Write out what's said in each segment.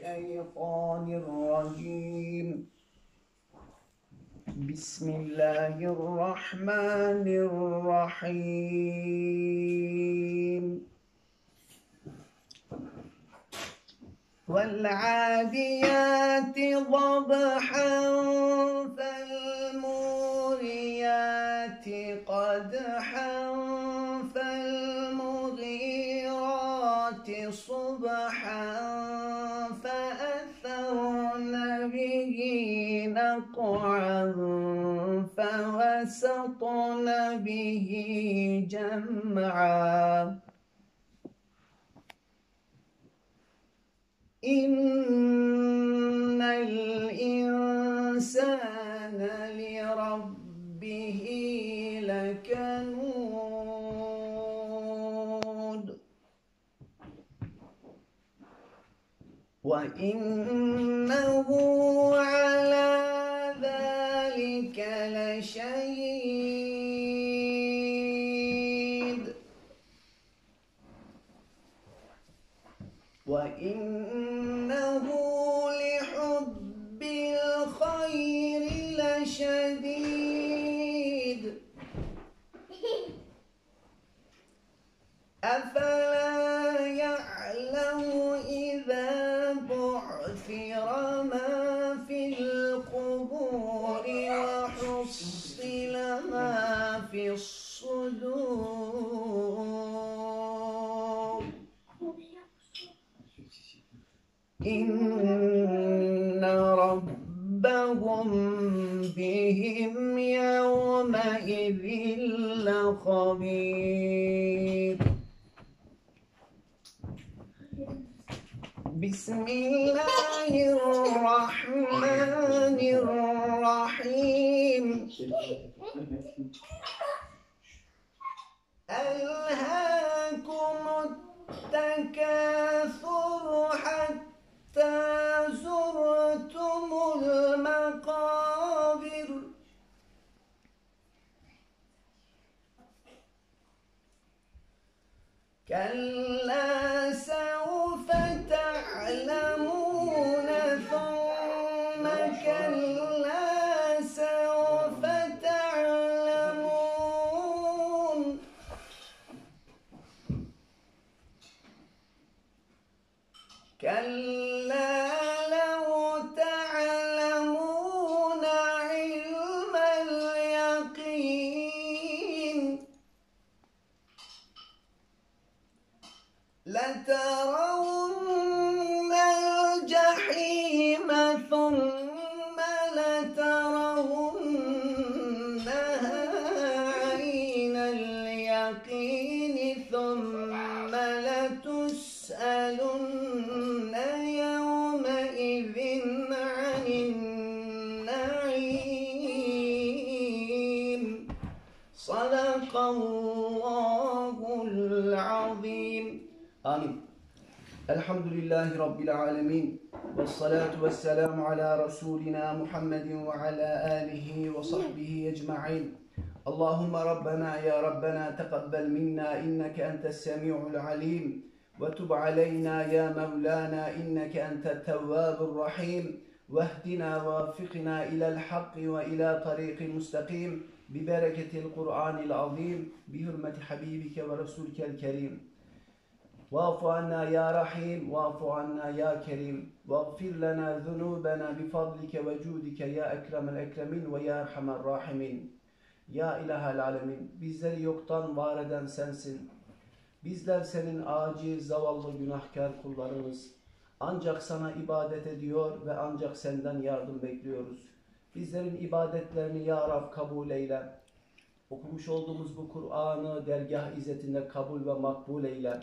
الشيطان الرجيم. بسم الله الرحمن الرحيم. والعاديات ضبحا فالموريات قدحا فالمغيرات صبحا نقعا فوسطن به جمعا. إن الإنسان لربه لكنود. وإنه على وإنه لحب الخير لشديد إن ربهم بهم يومئذ لخبير. بسم الله الرحمن الرحيم. ألهاكم التكاثر كلا سوف تعلمون ثم كلا. يومئذ عن النعيم. صدق الله العظيم. آمين. الحمد لله رب العالمين والصلاة والسلام على رسولنا محمد وعلى آله وصحبه أجمعين. اللهم ربنا يا ربنا تقبل منا إنك أنت السميع العليم. وتب علينا يا مولانا إنك أنت التواب الرحيم واهدنا ووفقنا إلى الحق وإلى طريق مستقيم ببركة القرآن العظيم بحرمة حبيبك ورسولك الكريم واعف عنا يا رحيم واعف عنا يا كريم واغفر لنا ذنوبنا بفضلك وجودك يا أكرم الأكرمين ويا أرحم الراحمين Ya İlahel Alemin, bizleri yoktan var eden sensin. Bizler senin aciz, zavallı, günahkar kullarınız. Ancak sana ibadet ediyor ve ancak senden yardım bekliyoruz. Bizlerin ibadetlerini ya Rab kabul eyle. Okumuş olduğumuz bu Kur'an'ı dergah izzetinde kabul ve makbul eyle.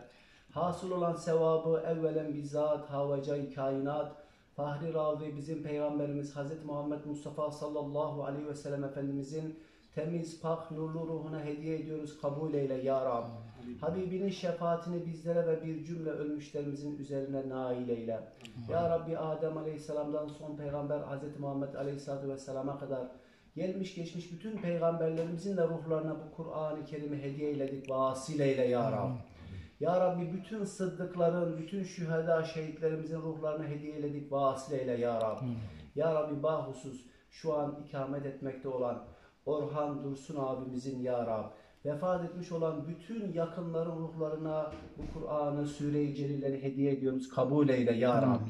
Hasıl olan sevabı evvelen bizzat havacay kainat, Fahri Ravi bizim Peygamberimiz Hz. Muhammed Mustafa sallallahu aleyhi ve sellem Efendimizin temiz, pak, nurlu ruhuna hediye ediyoruz. Kabul eyle ya Rab. Habibinin şefaatini bizlere ve bir cümle ölmüşlerimizin üzerine nail eyle. Ya Rabbi Adem Aleyhisselam'dan son peygamber Hz. Muhammed Aleyhisselatü Vesselam'a kadar gelmiş geçmiş bütün peygamberlerimizin de ruhlarına bu Kur'an-ı Kerim'i hediye eyledik. Vasıl eyle ya Rab. Ya Rabbi bütün sıddıkların, bütün şüheda, şehitlerimizin ruhlarını hediyeledik vasileyle Ya Rabbi. Ya Rabbi bahusus şu an ikamet etmekte olan Orhan Dursun abimizin Ya Rabbi. Vefat etmiş olan bütün yakınların ruhlarına bu Kur'an'ı, Sure-i Celil'leri hediye ediyoruz. Kabul eyle Ya Rabbi.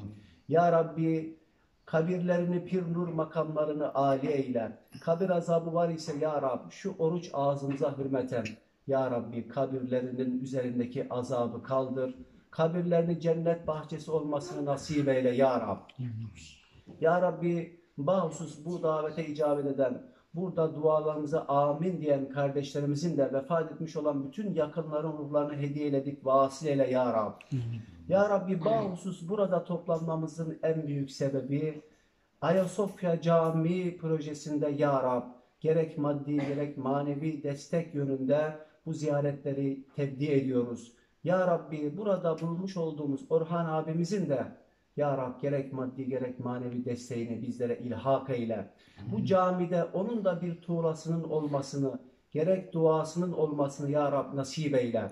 Ya Rabbi kabirlerini pir nur makamlarını âli eyle. Kabir azabı var ise Ya Rabbi şu oruç ağzımıza hürmeten. Ya Rabbi kabirlerinin üzerindeki azabı kaldır. Kabirlerini cennet bahçesi olmasını nasip eyle Ya Rabbi. Ya Rabbi bahusus bu davete icabet eden, burada dualarımıza amin diyen kardeşlerimizin de vefat etmiş olan bütün yakınların ruhlarını hediyeledik vasileyle Ya Rabbi. Ya Rabbi bahusus burada toplanmamızın en büyük sebebi Ayasofya Camii projesinde Ya Rab gerek maddi gerek manevi destek yönünde bu ziyaretleri tebdi ediyoruz. Ya Rabbi burada bulmuş olduğumuz Orhan abimizin de Ya Rab gerek maddi gerek manevi desteğini bizlere ilhak eyle. Bu camide onun da bir tuğlasının olmasını gerek duasının olmasını Ya Rab nasip eyle.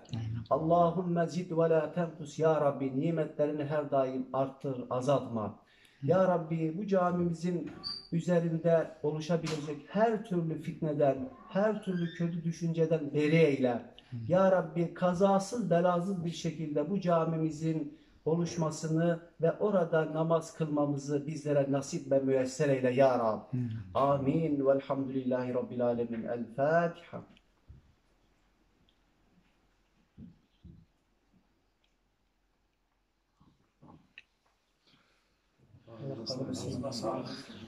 Allahümme zid ve la tenkus Ya Rabbi nimetlerini her daim arttır, azaltma. Ya Rabbi bu camimizin üzerinde oluşabilecek her türlü fitneden, her türlü kötü düşünceden beri eyle. Ya Rabbi kazasız belasız bir şekilde bu camimizin oluşmasını ve orada namaz kılmamızı bizlere nasip ve müyesser eyle Ya Rab. Amin. Velhamdülillahi Rabbil Alemin. El Fatiha. Sağ olasın.